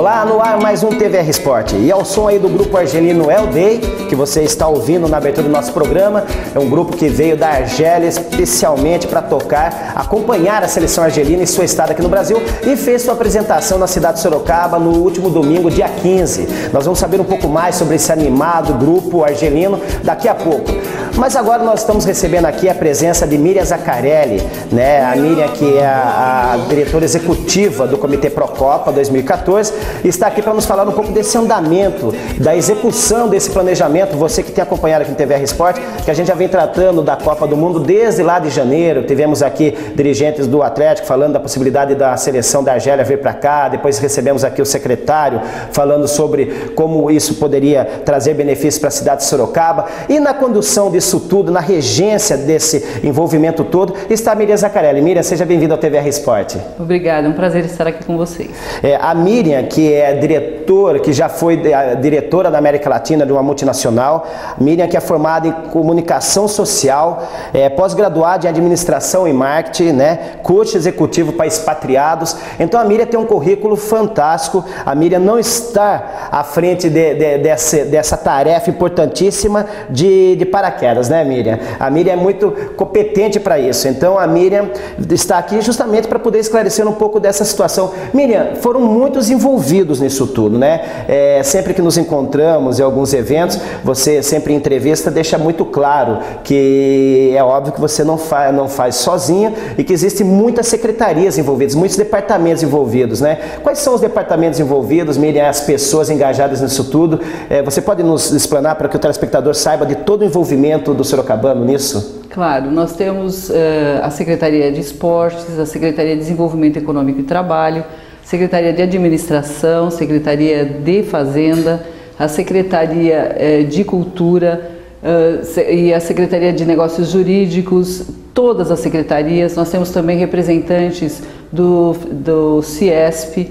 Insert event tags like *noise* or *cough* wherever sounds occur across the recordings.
Olá, no ar mais um TVR Esporte. E ao som aí do grupo argelino El Day, que você está ouvindo na abertura do nosso programa. É um grupo que veio da Argélia especialmente para tocar, acompanhar a seleção argelina em sua estada aqui no Brasil e fez sua apresentação na cidade de Sorocaba no último domingo, dia 15. Nós vamos saber um pouco mais sobre esse animado grupo argelino daqui a pouco. Mas agora nós estamos recebendo aqui a presença de Miriam Zaccarelli, né? A Miriam que é a, a diretora executiva do Comitê Procopa 2014 está aqui para nos falar um pouco desse andamento, da execução desse planejamento. Você que tem acompanhado aqui no TVR Esporte, que a gente já vem tratando da Copa do Mundo desde lá de janeiro. Tivemos aqui dirigentes do Atlético falando da possibilidade da seleção da Argélia vir para cá. Depois recebemos aqui o secretário falando sobre como isso poderia trazer benefícios para a cidade de Sorocaba. E na condução disso tudo, na regência desse envolvimento todo, está a Miriam Zaccarelli. Miriam, seja bem-vinda ao TVR Esporte. Obrigada, é um prazer estar aqui com vocês. É, a Miriam, que é diretora, que já foi diretora da América Latina de uma multinacional, Miriam que é formada em comunicação social, é, pós-graduada em administração e marketing, né, coach executivo para expatriados. Então a Miriam tem um currículo fantástico. A Miriam não está à frente de, de, dessa, dessa tarefa importantíssima de, de paraquedas, né, Miriam? A Miriam é muito competente para isso. Então a Miriam está aqui justamente para poder esclarecer um pouco dessa situação. Miriam, foram muitos envolvidos nisso tudo, né? É, sempre que nos encontramos em alguns eventos, você sempre em entrevista deixa muito claro que é óbvio que você não faz, não faz sozinha e que existem muitas secretarias envolvidas, muitos departamentos envolvidos, né? Quais são os departamentos envolvidos, Miriam, as pessoas engajadas nisso tudo? É, você pode nos explanar para que o telespectador saiba de todo o envolvimento do Sorocabano nisso? Claro, nós temos uh, a Secretaria de Esportes, a Secretaria de Desenvolvimento Econômico e Trabalho, Secretaria de Administração, Secretaria de Fazenda, a Secretaria uh, de Cultura uh, e a Secretaria de Negócios Jurídicos, todas as secretarias. Nós temos também representantes do, do CIESP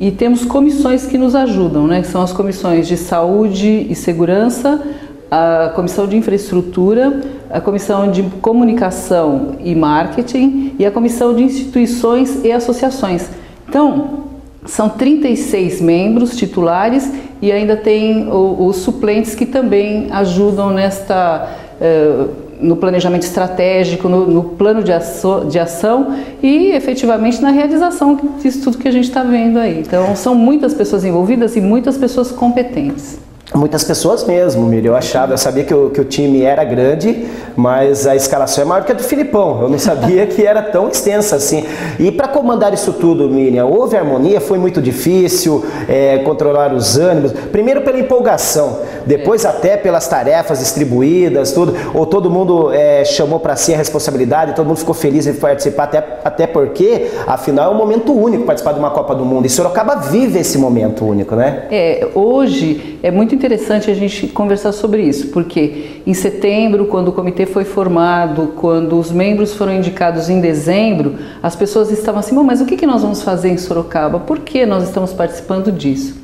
e temos comissões que nos ajudam, né, que são as comissões de Saúde e Segurança, a Comissão de Infraestrutura, a Comissão de Comunicação e Marketing e a Comissão de Instituições e Associações. Então, são 36 membros titulares e ainda tem os suplentes que também ajudam nesta eh, no planejamento estratégico, no, no plano de, de ação e efetivamente na realização disso tudo que a gente está vendo aí. Então, são muitas pessoas envolvidas e muitas pessoas competentes. Muitas pessoas mesmo, Miriam. Eu achava, eu sabia que o, que o time era grande, mas a escalação é maior que a do Filipão. Eu não sabia que era tão extensa assim. E para comandar isso tudo, Miriam, houve harmonia, foi muito difícil é, controlar os ânimos. Primeiro pela empolgação, depois é. até pelas tarefas distribuídas, tudo. Ou todo mundo é, chamou para si a responsabilidade, todo mundo ficou feliz de participar, até, até porque, afinal, é um momento único participar de uma Copa do Mundo. E Sorocaba vive esse momento único, né? É, hoje é muito interessante a gente conversar sobre isso, porque em setembro, quando o comitê foi formado, quando os membros foram indicados em dezembro, as pessoas estavam assim, mas o que nós vamos fazer em Sorocaba? Por que nós estamos participando disso?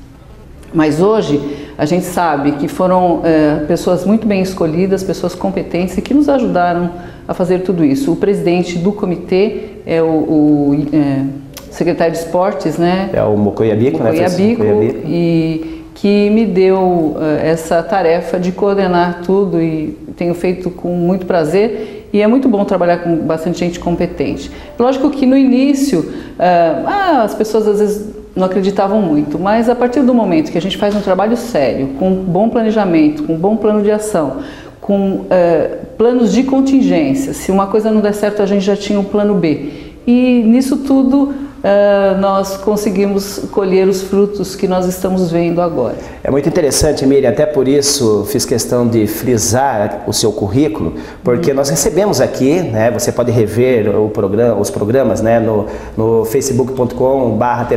Mas hoje a gente sabe que foram é, pessoas muito bem escolhidas, pessoas competentes e que nos ajudaram a fazer tudo isso. O presidente do comitê é o, o é, secretário de esportes, né? É o Mocoiabico, Mocoiabico, né? Mocoiabico. E que me deu uh, essa tarefa de coordenar tudo e tenho feito com muito prazer e é muito bom trabalhar com bastante gente competente. Lógico que no início uh, ah, as pessoas às vezes não acreditavam muito, mas a partir do momento que a gente faz um trabalho sério, com bom planejamento, com bom plano de ação, com uh, planos de contingência, se uma coisa não der certo a gente já tinha um plano B. E nisso tudo uh, nós conseguimos colher os frutos que nós estamos vendo agora. É muito interessante, Miriam, até por isso fiz questão de frisar o seu currículo, porque nós recebemos aqui, né, você pode rever o programa, os programas né, no, no facebook.com.br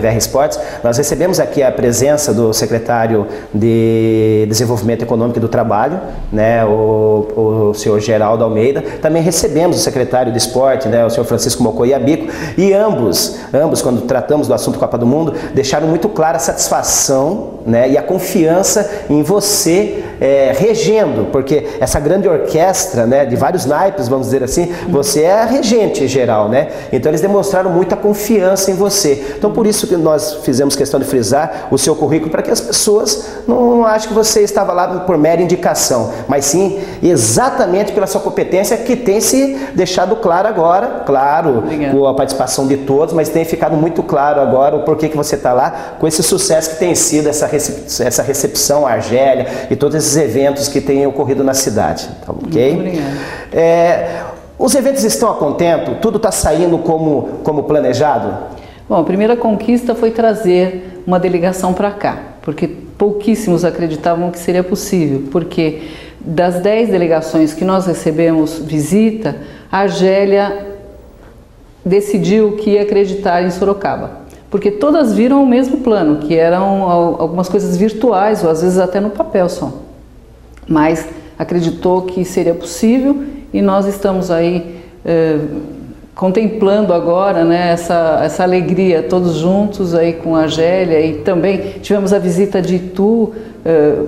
nós recebemos aqui a presença do secretário de Desenvolvimento Econômico e do Trabalho, né, o, o senhor Geraldo Almeida, também recebemos o secretário de Esporte, né, o senhor Francisco Mocoiabico, e ambos, ambos ambos, quando tratamos do assunto Copa do Mundo, deixaram muito clara a satisfação né, e a confiança em você é, regendo, porque essa grande orquestra né, de vários naipes, vamos dizer assim, você é a regente geral, né? Então eles demonstraram muita confiança em você. Então por isso que nós fizemos questão de frisar o seu currículo para que as pessoas não achem que você estava lá por mera indicação, mas sim exatamente pela sua competência que tem se deixado claro agora, claro, com a participação de todos, mas tem ficado muito claro agora o porquê que você está lá com esse sucesso que tem sido essa, recep essa recepção à Argélia e todos esses eventos que têm ocorrido na cidade. Tá, ok? Muito É, os eventos estão a contento? Tudo está saindo como, como planejado? Bom, a primeira conquista foi trazer uma delegação para cá, porque pouquíssimos acreditavam que seria possível, porque das dez delegações que nós recebemos visita, a Argélia decidiu que ia acreditar em Sorocaba, porque todas viram o mesmo plano, que eram algumas coisas virtuais ou às vezes até no papel só, mas acreditou que seria possível e nós estamos aí eh, contemplando agora né, essa, essa alegria todos juntos aí com a Argélia e também tivemos a visita de Itu, uh,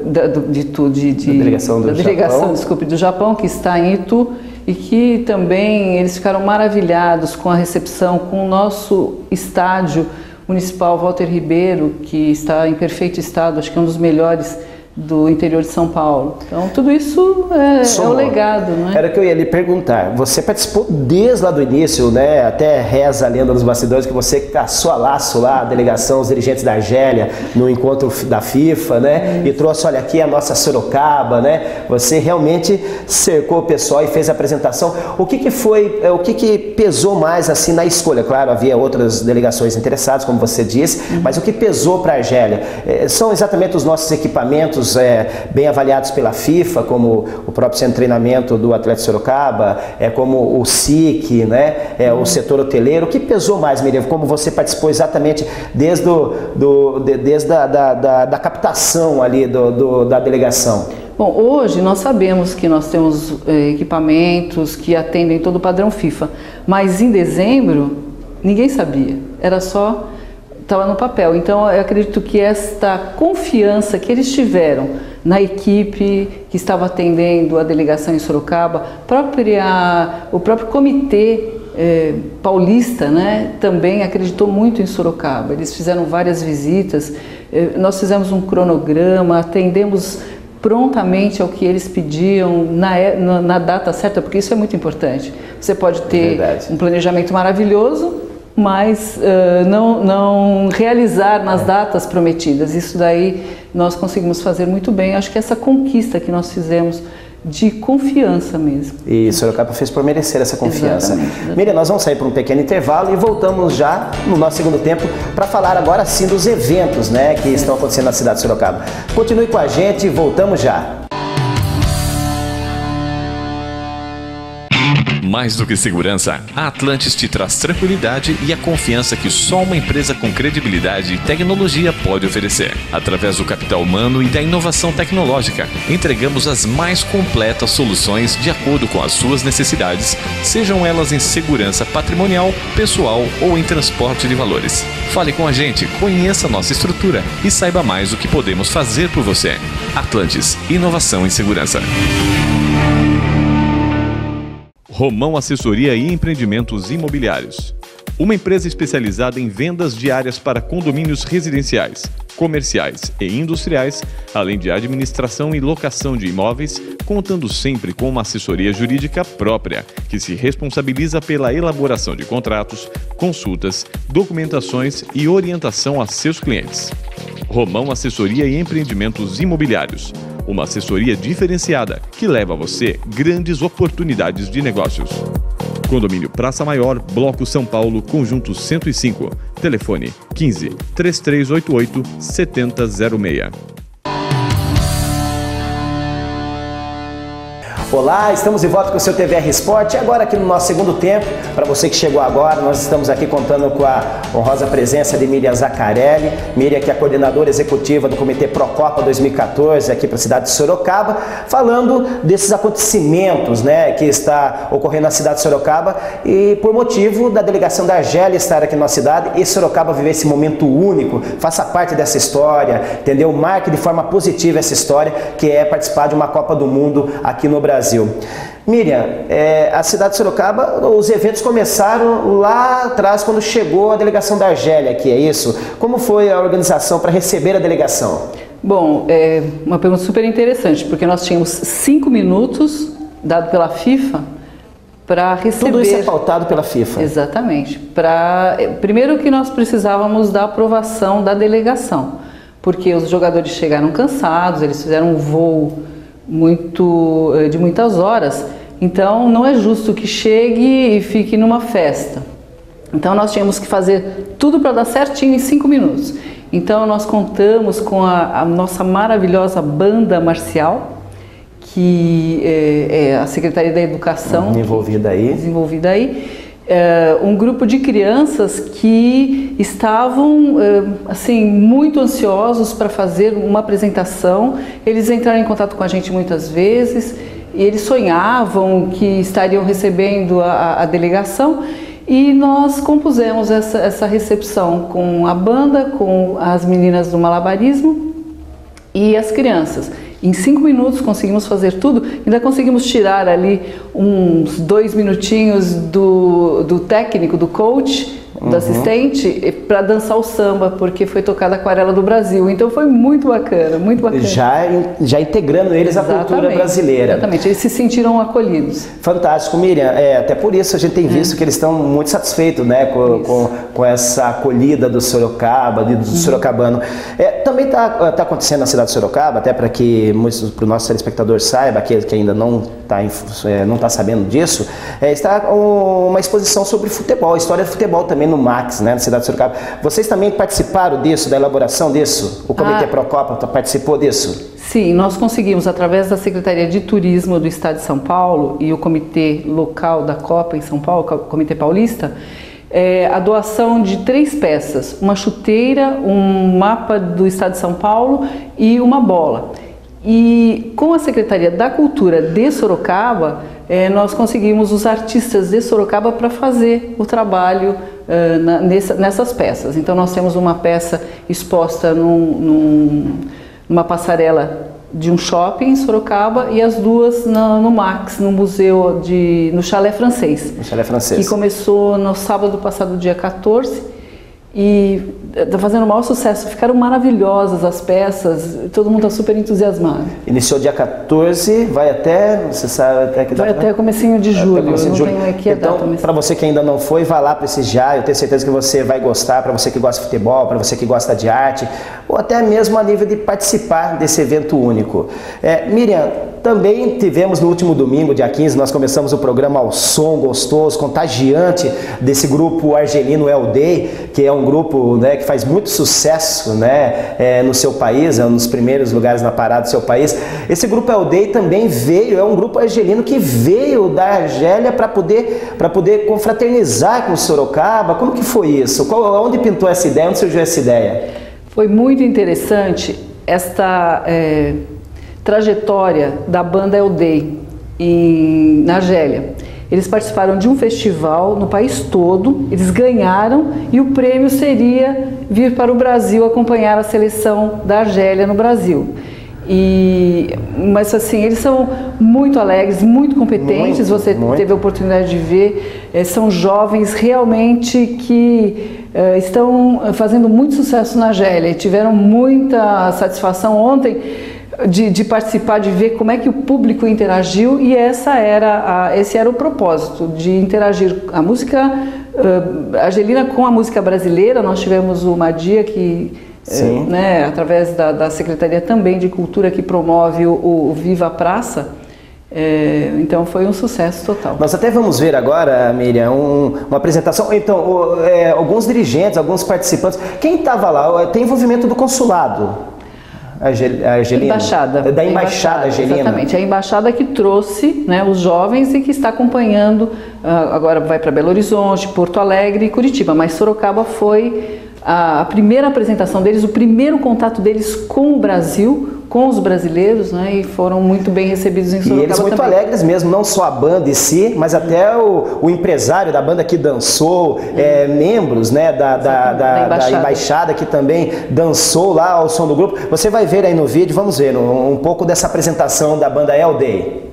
da, de Itu, de, de, da delegação do da delegação, Japão. desculpe, do Japão que está em Itu e que também eles ficaram maravilhados com a recepção, com o nosso estádio municipal Walter Ribeiro, que está em perfeito estado, acho que é um dos melhores do interior de São Paulo. Então, tudo isso é, é o legado, não é? Era que eu ia lhe perguntar. Você participou desde lá do início, né? Até reza a lenda dos bastidores que você caçou a laço lá, a delegação, os dirigentes da Argélia, no encontro da FIFA, né? E trouxe, olha aqui, a nossa Sorocaba, né? Você realmente cercou o pessoal e fez a apresentação. O que, que foi, é, o que, que pesou mais assim na escolha? Claro, havia outras delegações interessadas, como você disse, uhum. mas o que pesou para a Argélia? É, são exatamente os nossos equipamentos é, bem avaliados pela FIFA, como o próprio centro de treinamento do Atlético Sorocaba, é, como o SIC, né, é, o setor hoteleiro. O que pesou mais, Miriam? Como você participou exatamente desde, do, do de, desde a da, da, da, captação ali do, do, da delegação? Bom, hoje nós sabemos que nós temos eh, equipamentos que atendem todo o padrão FIFA, mas em dezembro ninguém sabia. Era só estava no papel. Então, eu acredito que esta confiança que eles tiveram na equipe que estava atendendo a delegação em Sorocaba, própria, o próprio comitê eh, paulista né, também acreditou muito em Sorocaba. Eles fizeram várias visitas, eh, nós fizemos um cronograma, atendemos prontamente ao que eles pediam na, é, na, na, data certa, porque isso é muito importante. Você pode ter é um planejamento maravilhoso, mas uh, não, não realizar nas é. datas prometidas. Isso daí nós conseguimos fazer muito bem. Acho que essa conquista que nós fizemos de confiança mesmo. E Sorocaba fez por merecer essa confiança. Exatamente. Miriam, nós vamos sair por um pequeno intervalo e voltamos já no nosso segundo tempo para falar agora sim dos eventos né, que estão acontecendo na cidade de Sorocaba. Continue com a gente, voltamos já. Mais do que segurança, a Atlantis te traz tranquilidade e a confiança que só uma empresa com credibilidade e tecnologia pode oferecer. Através do capital humano e da inovação tecnológica, entregamos as mais completas soluções de acordo com as suas necessidades, sejam elas em segurança patrimonial, pessoal ou em transporte de valores. Fale com a gente, conheça nossa estrutura e saiba mais o que podemos fazer por você. Atlantis, inovação em segurança. Romão Assessoria e Empreendimentos Imobiliários. Uma empresa especializada em vendas diárias para condomínios residenciais, comerciais e industriais, além de administração e locação de imóveis, contando sempre com uma assessoria jurídica própria, que se responsabiliza pela elaboração de contratos, consultas, documentações e orientação a seus clientes. Romão Assessoria e Empreendimentos Imobiliários uma assessoria diferenciada que leva a você grandes oportunidades de negócios. Condomínio Praça Maior, Bloco São Paulo, Conjunto 105. Telefone 15 3388 7006. Olá, estamos de volta com o seu TVR Esporte. Agora aqui no nosso segundo tempo, para você que chegou agora, nós estamos aqui contando com a honrosa presença de Miriam Zaccarelli. Miriam que é a coordenadora executiva do Comitê Procopa 2014 aqui para a cidade de Sorocaba, falando desses acontecimentos né, que está ocorrendo na cidade de Sorocaba e por motivo da delegação da Argélia estar aqui na nossa cidade e Sorocaba viver esse momento único, faça parte dessa história, entendeu? Marque de forma positiva essa história que é participar de uma Copa do Mundo aqui no Brasil. Miriam, é, a cidade de Sorocaba, os eventos começaram lá atrás, quando chegou a delegação da Argélia aqui, é isso? Como foi a organização para receber a delegação? Bom, é uma pergunta super interessante, porque nós tínhamos cinco minutos dado pela FIFA para receber. Tudo isso é pautado pela FIFA. Exatamente. Pra, primeiro que nós precisávamos da aprovação da delegação, porque os jogadores chegaram cansados, eles fizeram um voo muito eh, de muitas horas, então não é justo que chegue e fique numa festa. Então nós tínhamos que fazer tudo para dar certinho em cinco minutos. Então nós contamos com a, a nossa maravilhosa banda marcial, que é, é, a Secretaria da Educação envolvida aí, desenvolvida aí. É, um grupo de crianças que estavam é, assim muito ansiosos para fazer uma apresentação. Eles entraram em contato com a gente muitas vezes e eles sonhavam que estariam recebendo a, a delegação e nós compusemos essa, essa recepção com a banda, com as meninas do malabarismo e as crianças. Em cinco minutos conseguimos fazer tudo, ainda conseguimos tirar ali uns dois minutinhos do, do técnico, do coach, do uhum. assistente para dançar o samba, porque foi tocada Aquarela do Brasil. Então foi muito bacana, muito bacana. Já, já integrando eles Exatamente. à cultura brasileira. Exatamente, eles se sentiram acolhidos. Fantástico, Miriam. É, até por isso a gente tem visto é. que eles estão muito satisfeitos né, com, com, com, essa acolhida do Sorocaba, do uhum. sorocabano. É, também está tá acontecendo na cidade de Sorocaba, até para que para o nosso telespectador saiba, aquele que ainda não está é, não tá sabendo disso, é, está uma exposição sobre futebol, história de futebol também no Max, né, na cidade de Sorocaba. Vocês também participaram disso, da elaboração disso? O Comitê ah, Procopa participou disso? Sim, nós conseguimos, através da Secretaria de Turismo do Estado de São Paulo e o Comitê Local da Copa em São Paulo, o Comitê Paulista, é, a doação de três peças: uma chuteira, um mapa do Estado de São Paulo e uma bola. E com a Secretaria da Cultura de Sorocaba, é, nós conseguimos os artistas de Sorocaba para fazer o trabalho uh, na, nessa, nessas peças. Então, nós temos uma peça exposta num, num, numa passarela de um shopping em Sorocaba e as duas no, no Max, no museu de no Chalé Francês. No Chalé Francês. Que começou no sábado passado, dia 14 e está fazendo o maior sucesso. Ficaram maravilhosas as peças, todo mundo está super entusiasmado. Iniciou dia 14, vai até, você sabe até que data? Vai até comecinho de julho, comecinho de julho. não tenho aqui então. Para você que ainda não foi, vá lá prestigiar, eu tenho certeza que você vai gostar, para você que gosta de futebol, para você que gosta de arte, ou até mesmo a nível de participar desse evento único. É, Miriam, também tivemos no último domingo, dia 15, nós começamos o programa ao som gostoso, contagiante desse grupo argelino El Day, que é um grupo né, que faz muito sucesso né, é, no seu país, é um dos primeiros lugares na parada do seu país. Esse grupo El Day também veio, é um grupo argelino que veio da Argélia para poder, poder confraternizar com Sorocaba. Como que foi isso? Qual, onde pintou essa ideia? Onde surgiu essa ideia? Foi muito interessante esta... É trajetória da banda Eldei em, na Argélia. Eles participaram de um festival no país todo, eles ganharam e o prêmio seria vir para o Brasil acompanhar a seleção da Argélia no Brasil. E, mas assim, eles são muito alegres, muito competentes, muito, você muito. teve a oportunidade de ver, é, são jovens realmente que é, estão fazendo muito sucesso na Argélia e tiveram muita satisfação ontem de, de, participar, de ver como é que o público interagiu e essa era a, esse era o propósito de interagir a música uh, argelina com a música brasileira. Nós tivemos o Madia que uh, né, através da, da, Secretaria também de Cultura que promove o, o Viva Praça. É, então foi um sucesso total. Nós até vamos ver agora, Miriam, um, uma apresentação. Então, é, alguns dirigentes, alguns participantes. Quem estava lá? Tem envolvimento do consulado? Argelina? Embaixada. Da Embaixada, embaixada Argelina. Exatamente, a embaixada que trouxe né, os jovens e que está acompanhando, ah, agora vai para Belo Horizonte, Porto Alegre e Curitiba, mas Sorocaba foi a primeira apresentação deles, o primeiro contato deles com o Brasil, com os brasileiros, né, e foram muito bem recebidos em Sorocaba E eles muito também. alegres mesmo, não só a banda em si, mas até o, o empresário da banda que dançou, é, membros né, da, da, da, da, embaixada. da, embaixada. que também dançou lá ao som do grupo. Você vai ver aí no vídeo, vamos ver um, um pouco dessa apresentação da banda El Day.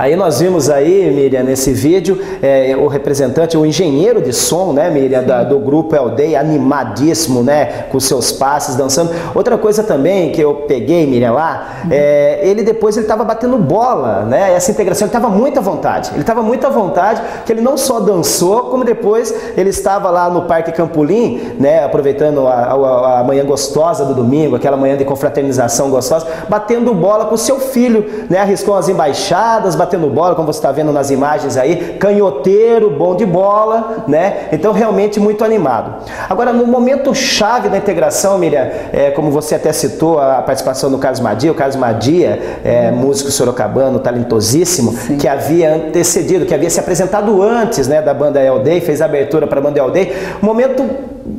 Aí nós vimos aí, Miriam, nesse vídeo, é, o representante, o engenheiro de som, né, Miriam, da, do grupo Eldei, animadíssimo, né, com seus passes, dançando. Outra coisa também que eu peguei, Miriam, lá, é, ele depois ele estava batendo bola, né, essa integração, ele estava muito à vontade. Ele estava muito à vontade, que ele não só dançou, como depois ele estava lá no Parque Campolim, né, aproveitando a, a, a manhã gostosa do domingo, aquela manhã de confraternização gostosa, batendo bola com seu filho, né, arriscou as embaixadas, batendo batendo bola, como você está vendo nas imagens aí, canhoteiro, bom de bola, né? Então realmente muito animado. Agora, no momento chave da integração, Miriam, é, como você até citou a participação do Carlos Madia, o Carlos Madia, é, músico sorocabano, talentosíssimo, Sim. que havia antecedido, que havia se apresentado antes né, da banda El Day, fez a abertura para a banda El Day. Momento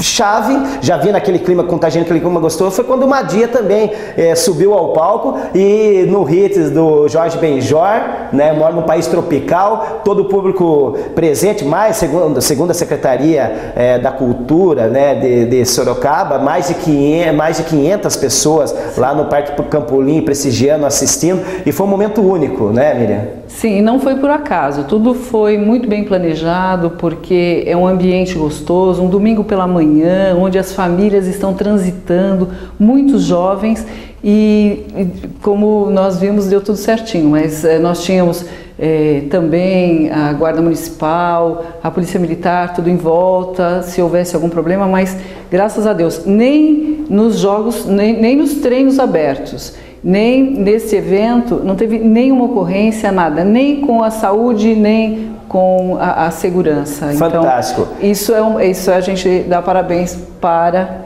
chave, já vi naquele clima contagiante, aquele clima gostoso, foi quando o Madia também é, subiu ao palco e no hits do Jorge Benjor, né, mora num país tropical, todo o público presente, mais segundo, segundo a Secretaria é, da Cultura né, de, de, Sorocaba, mais de, 500, mais de 500 pessoas lá no Parque Campolim prestigiando, assistindo, e foi um momento único, né Miriam? Sim, não foi por acaso. Tudo foi muito bem planejado, porque é um ambiente gostoso, um domingo pela manhã, onde as famílias estão transitando, muitos jovens, e, e como nós vimos, deu tudo certinho. Mas é, nós tínhamos é, também a Guarda Municipal, a Polícia Militar, tudo em volta, se houvesse algum problema, mas graças a Deus, nem nos jogos, nem, nem nos treinos abertos nem nesse evento não teve nenhuma ocorrência, nada, nem com a saúde, nem com a, a segurança. Então, Fantástico. Então, isso é um, isso a gente dá parabéns para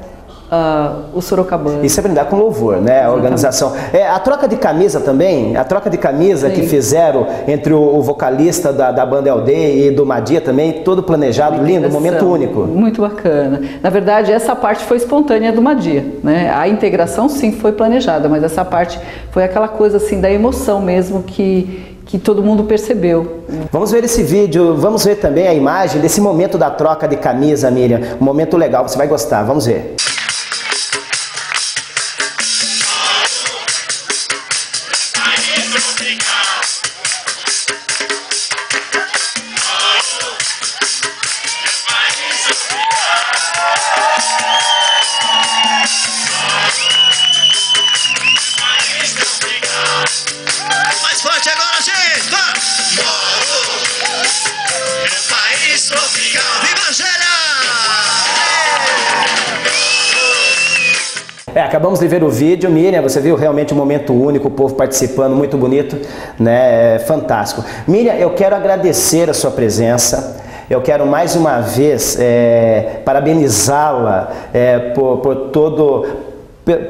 uh, o Sorocabana. Isso é brindar com louvor, né? A organização. É, a troca de camisa também, a troca de camisa Sim. que fizeram entre o, o vocalista da, da banda LD e do Madia também, todo planejado, lindo, momento único. Muito bacana. Na verdade, essa parte foi espontânea do Madia, né? A integração sim foi planejada, mas essa parte foi aquela coisa assim da emoção mesmo que que todo mundo percebeu. Vamos ver esse vídeo, vamos ver também a imagem desse momento da troca de camisa, Miriam. Um momento legal, você vai gostar, vamos ver. Acabamos de ver o vídeo, Miriam, você viu realmente um momento único, o povo participando, muito bonito, né? É fantástico. Miriam, eu quero agradecer a sua presença. Eu quero mais uma vez é, parabenizá-la é, por, por todo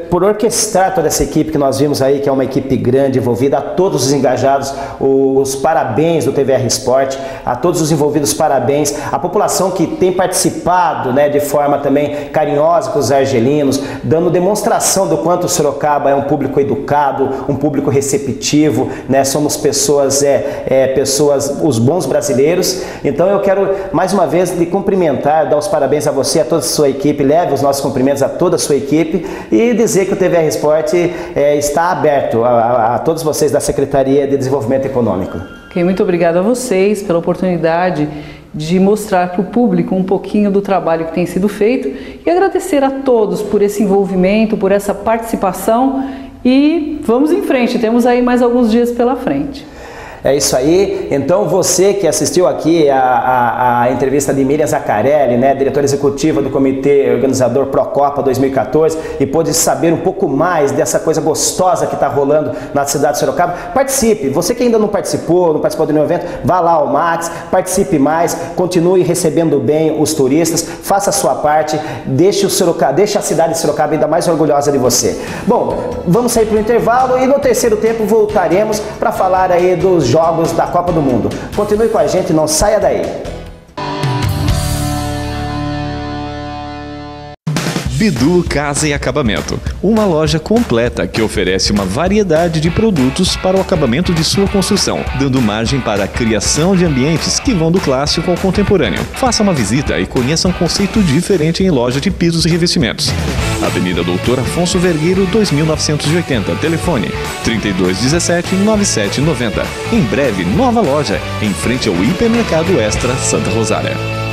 por orquestrar toda essa equipe que nós vimos aí, que é uma equipe grande, envolvida, a todos os engajados, os parabéns do TVR Esporte, a todos os envolvidos, parabéns, a população que tem participado né, de forma também carinhosa com os argelinos, dando demonstração do quanto o Sorocaba é um público educado, um público receptivo, né, somos pessoas, é, é, pessoas, os bons brasileiros. Então eu quero mais uma vez lhe cumprimentar, dar os parabéns a você, a toda a sua equipe, leve os nossos cumprimentos a toda a sua equipe. E e dizer que o TVR Esporte é, está aberto a, a, a, todos vocês da Secretaria de Desenvolvimento Econômico. Okay, muito obrigado a vocês pela oportunidade de mostrar para o público um pouquinho do trabalho que tem sido feito e agradecer a todos por esse envolvimento, por essa participação e vamos em frente, temos aí mais alguns dias pela frente. É isso aí. Então você que assistiu aqui a, a, a entrevista de Miriam Zaccarelli, né, diretora executiva do Comitê Organizador Procopa 2014, e pôde saber um pouco mais dessa coisa gostosa que está rolando na cidade de Sorocaba, participe. Você que ainda não participou, não participou do evento, vá lá ao Max, participe mais, continue recebendo bem os turistas, faça a sua parte, deixe, o Sorocaba, deixe a cidade de Sorocaba ainda mais orgulhosa de você. Bom, vamos sair para o intervalo e no terceiro tempo voltaremos para falar aí dos jogos da Copa do Mundo. Continue com a gente, não saia daí. Bidu Casa e Acabamento, uma loja completa que oferece uma variedade de produtos para o acabamento de sua construção, dando margem para a criação de ambientes que vão do clássico ao contemporâneo. Faça uma visita e conheça um conceito diferente em loja de pisos e revestimentos. Avenida Doutor Afonso Vergueiro, 2980, telefone 3217 9790. Em breve, nova loja, em frente ao Hipermercado Extra Santa Rosária.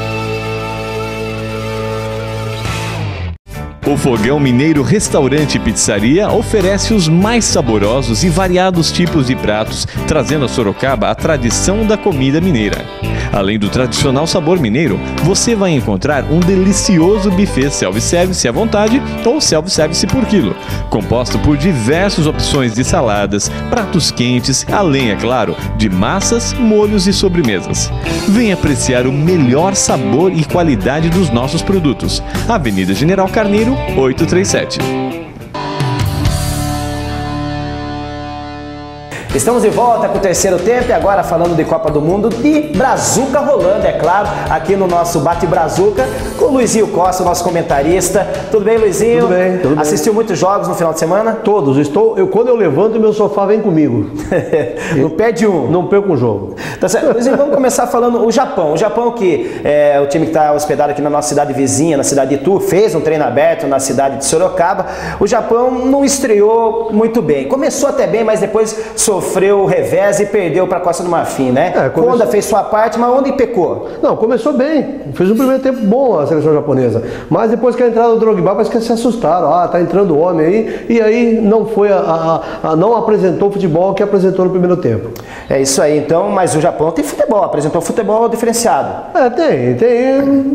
O Fogão Mineiro Restaurante e Pizzaria oferece os mais saborosos e variados tipos de pratos, trazendo a Sorocaba a tradição da comida mineira. Além do tradicional sabor mineiro, você vai encontrar um delicioso buffet self-service à vontade ou self-service por quilo, composto por diversas opções de saladas, pratos quentes, além, é claro, de massas, molhos e sobremesas. Venha apreciar o melhor sabor e qualidade dos nossos produtos. Avenida General Carneiro, 837. Estamos de volta com o terceiro tempo e agora falando de Copa do Mundo de Brazuca rolando, é claro, aqui no nosso Bate Brazuca com o Luizinho Costa, nosso comentarista. Tudo bem, Luizinho? Tudo bem, tudo bem. Assistiu muitos jogos no final de semana? Todos. Estou, eu, quando eu levanto, meu sofá vem comigo. *laughs* não perde um. Não perco um jogo. Tá certo. Luizinho, vamos começar falando o Japão. O Japão que é o time que está hospedado aqui na nossa cidade vizinha, na cidade de Itu, fez um treino aberto na cidade de Sorocaba. O Japão não estreou muito bem. Começou até bem, mas depois sofreu sofreu o revés e perdeu para a Costa do Marfim, né? É, começou... Honda fez sua parte, mas onde pecou? Não, começou bem. Fez um primeiro tempo bom a seleção japonesa. Mas depois que a entrada do Drogba, parece que se assustaram. Ah, tá entrando o homem aí. E aí não foi a, a, a, não apresentou o futebol que apresentou no primeiro tempo. É isso aí, então, mas o Japão tem futebol, apresentou futebol diferenciado. É, tem, tem.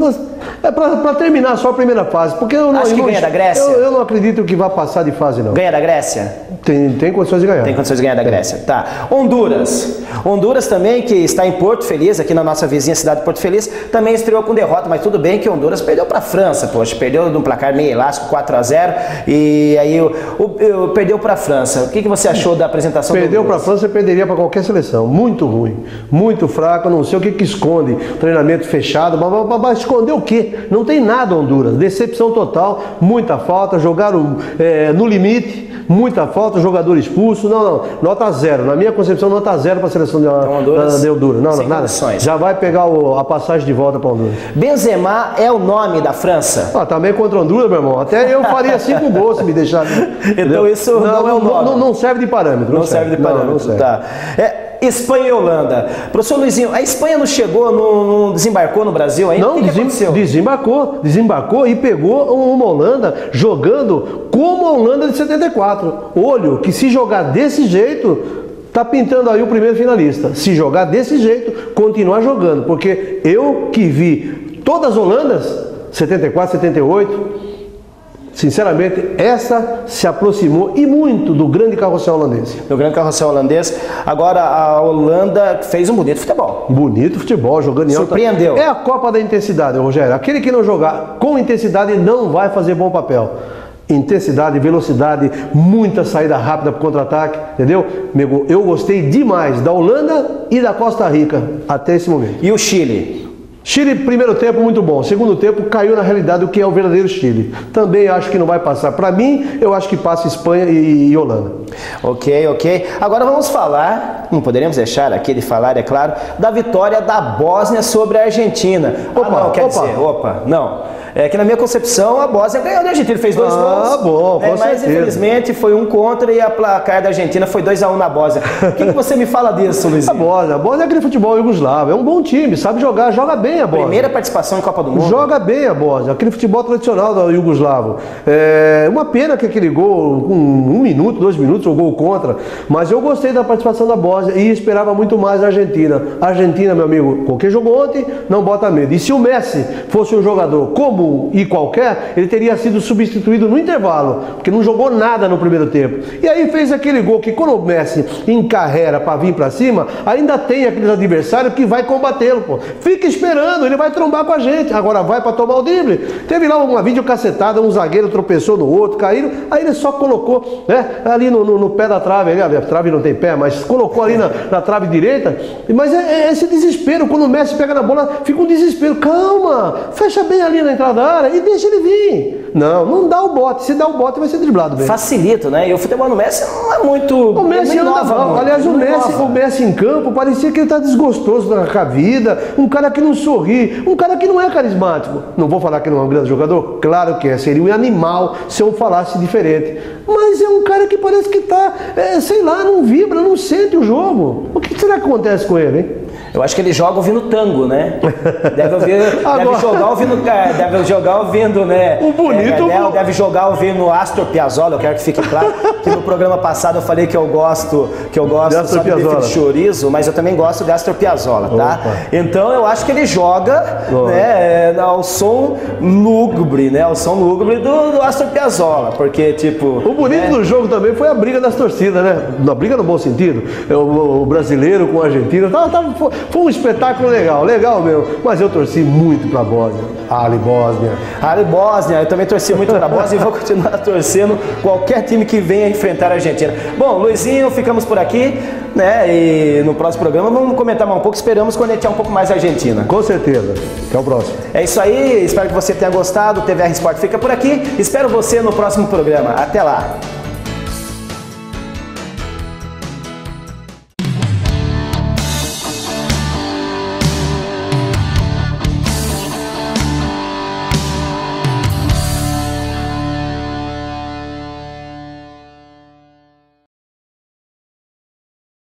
É para terminar só a primeira fase, porque eu não. Acho que não, ganha da Grécia? Eu, eu, não acredito que vai passar de fase, não. Ganha da Grécia? Tem, tem condições de ganhar. Tem condições de ganhar da Grécia. Tá. Honduras. Honduras também, que está em Porto Feliz, aqui na nossa vizinha cidade de Porto Feliz, também estreou com derrota, mas tudo bem que Honduras perdeu para a França, poxa, perdeu num placar meio elástico, 4 a 0 e aí o, o, o perdeu para a França. O que, que você achou da apresentação Perdeu para a França e perderia para qualquer seleção. Muito ruim, muito fraco, não sei o que, que esconde. Treinamento fechado, mas, mas esconder o quê? Não tem nada Honduras. Decepção total, muita falta, jogaram é, no limite muita falta, jogador expulso. Não, não, nota zero. Na minha concepção, nota zero para a seleção de, então, Honduras, de Honduras. Não, não, nada. Condições. Já vai pegar o, a passagem de volta para Honduras. Benzema é o nome da França? Ah, também contra Honduras, meu irmão. Até eu faria *laughs* cinco gols se me deixar. então isso não, não, é o nome. Não, não, serve de parâmetro. Não, serve. serve de parâmetro. Não, não serve. Tá. É, Espanha e Holanda. Professor Luizinho, a Espanha não chegou, não, não desembarcou no Brasil ainda? Não, que, desem, que desembarcou, desembarcou e pegou uma Holanda jogando como a Holanda de 74. Olho, que se jogar desse jeito, tá pintando aí o primeiro finalista. Se jogar desse jeito, continuar jogando, porque eu que vi todas as Holandas, 74, 78, Sinceramente, essa se aproximou e muito do grande carrossel holandês. Do grande carrossel holandês. Agora a Holanda fez um bonito futebol. Bonito futebol, jogando em alta. Surpreendeu. É a Copa da Intensidade, Rogério. Aquele que não jogar com intensidade não vai fazer bom papel intensidade, velocidade, muita saída rápida para contra-ataque, entendeu? Eu gostei demais da Holanda e da Costa Rica até esse momento. E o Chile? Chile, primeiro tempo, muito bom. Segundo tempo, caiu na realidade o que é o verdadeiro Chile. Também acho que não vai passar. Para mim, eu acho que passa Espanha e, e, Holanda. Ok, ok. Agora vamos falar, não poderíamos deixar aqui de falar, é claro, da vitória da Bósnia sobre a Argentina. Opa, ah, não, quer opa. dizer, opa, não. É que na minha concepção a Bósnia ganhou da Argentina, fez dois Ah, gols. bom, né? Mas certeza. infelizmente foi um contra e a placar da Argentina foi 2 a 1 na Bósnia. O que, que você me fala disso, *laughs* A Luizinho? Bósnia, a Bósnia é aquele futebol iugoslavo, é um bom time, sabe jogar, joga bem a Bósnia. Primeira participação em Copa do Mundo. Joga bem a Bósnia, aquele futebol tradicional do Yugoslavo. É uma pena que aquele gol, com um minuto, dois minutos, o gol contra. Mas eu gostei da participação da Bósnia e esperava muito mais da Argentina. A Argentina, meu amigo, qualquer jogou ontem, não bota medo. E se o Messi fosse um jogador e qualquer, ele teria sido substituído no intervalo, porque não jogou nada no primeiro tempo. E aí fez aquele gol que quando o Messi encarrera para vir para cima, ainda tem aqueles adversários que vai combatê-lo, pô. Fica esperando, ele vai trombar com a gente. Agora vai para tomar o drible. Teve lá uma videocacetada, um zagueiro tropeçou no outro, caíram, aí ele só colocou, né, ali no, no- no pé da trave, ali, a trave não tem pé, mas colocou ali na, na trave direita. Mas é, é esse desespero, quando o Messi pega na bola, fica um desespero. Calma, fecha bem ali na entrada e deixa ele vir. Não, não dá o bote. Se dá o bote, vai ser driblado bem. Facilita, né? E o futebol no Messi não é muito. O Messi anda inova mal. Aliás, o Messi, o Messi em campo parecia que ele está desgostoso com a vida, um cara que não sorri, um cara que não é carismático. Não vou falar que não é um grande jogador? Claro que é, seria um animal se eu falasse diferente. Mas é um cara que parece que está, sei lá, não vibra, não sente o jogo. O que será que acontece com ele, hein? Eu acho que ele joga ouvindo tango, né? *laughs* Deve, ouvir, Agora- deve jogar ouvindo. é, Deve jogar ouvindo, né? O bonito- É, deve, deve jogar ouvindo Astor Piazzolla. Eu quero que fique claro que no programa passado eu falei que eu gosto, que eu gosto De Astor só de bife Piazzolla. de chorizo, mas eu também gosto de Astor Piazzolla, tá? Opa. Então eu acho que ele joga né, é, ao som lúgubre, né? Ao som lúgubre do, do Astor Piazzolla, porque tipo. O bonito né? do jogo também foi a briga das torcidas, né? Na briga no bom sentido. É, O, o brasileiro com o argentino. Tava- tava- foi, foi um espetáculo legal, legal mesmo. Mas eu torci muito pra Bósnia. Ali, Bósnia. Ali Bósnia, eu também torci muito para a Bósnia e vou continuar *laughs* torcendo qualquer time que venha enfrentar a Argentina. Bom, Luizinho, ficamos por aqui, né? E no próximo programa vamos comentar mais um pouco, esperamos conectar um pouco mais a Argentina. Com certeza. Até o próximo. É isso aí, espero que você tenha gostado. O TVR Sport fica por aqui. Espero você no próximo programa. Até lá.